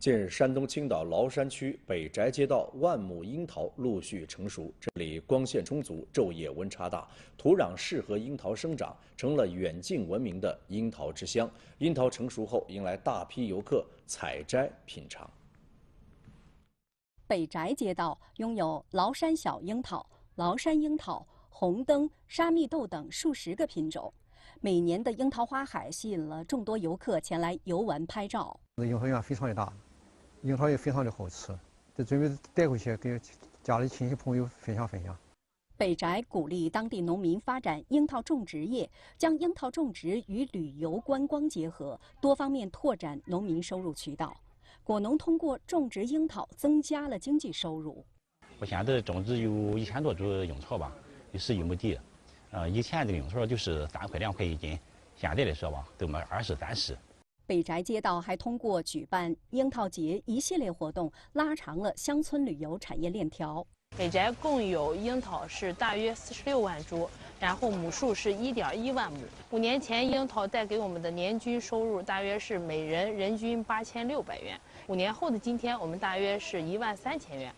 近日，山东青岛崂山区北宅街道万亩樱桃陆续成熟，这里光线充足，昼夜温差大，土壤适合樱桃生长，成了远近闻名的樱桃之乡。樱桃成熟后，迎来大批游客采摘品尝。北宅街道拥有崂山小樱桃、崂山樱桃、红灯、沙蜜豆等数十个品种，每年的樱桃花海吸引了众多游客前来游玩拍照。樱花园非常的大。樱桃也非常的好吃，就准备带回去给家里亲戚朋友分享分享。北宅鼓励当地农民发展樱桃种植业，将樱桃种植与旅游观光结合，多方面拓展农民收入渠道。果农通过种植樱桃增加了经济收入。我现在种植有一千多株樱桃吧，有十一亩地。呃，以前这个樱桃就是三块两块一斤，现在来说吧，都卖二十三十。北宅街道还通过举办樱桃节一系列活动，拉长了乡村旅游产业链条。北宅共有樱桃是大约四十六万株，然后亩数是一点一万亩。五年前，樱桃带给我们的年均收入大约是每人人均八千六百元。五年后的今天，我们大约是一万三千元。